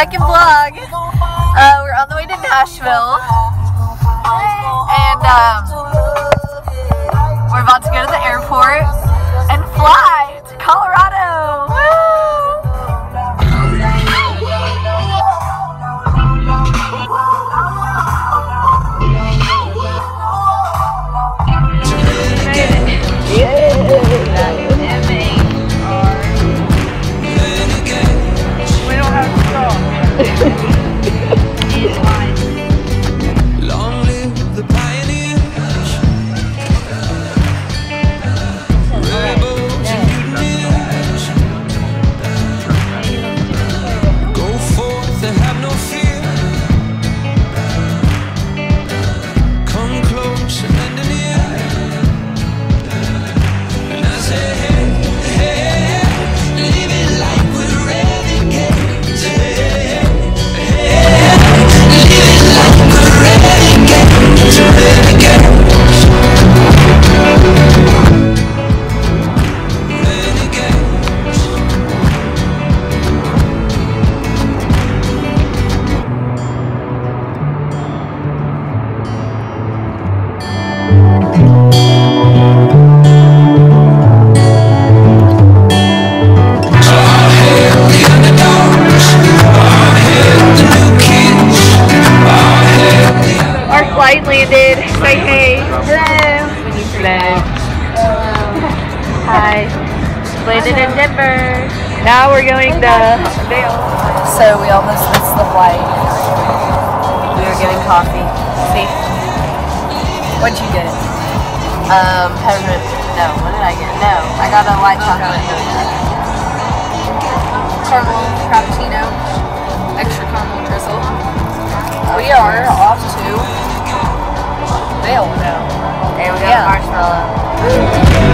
second vlog. Uh, we're on the way to Nashville. And um, we're about to go to the airport and fly. Flight landed. Say hey. Hello. Hello. Hi. Landed in Denver. Now we're going to Vail. So we almost missed the flight. We were getting coffee. See? What'd you get? Um, peppermint. No, what did I get? No, I got a white chocolate. caramel frappuccino, extra caramel drizzle. We are Vail now. And we got Yeah. marshmallow.